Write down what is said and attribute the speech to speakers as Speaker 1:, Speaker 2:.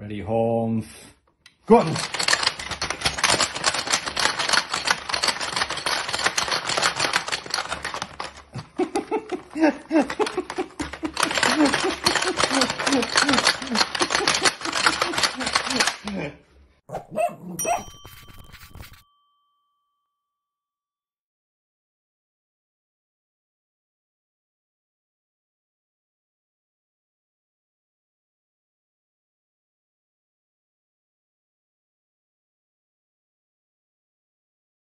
Speaker 1: Ready, Holmes. Go on.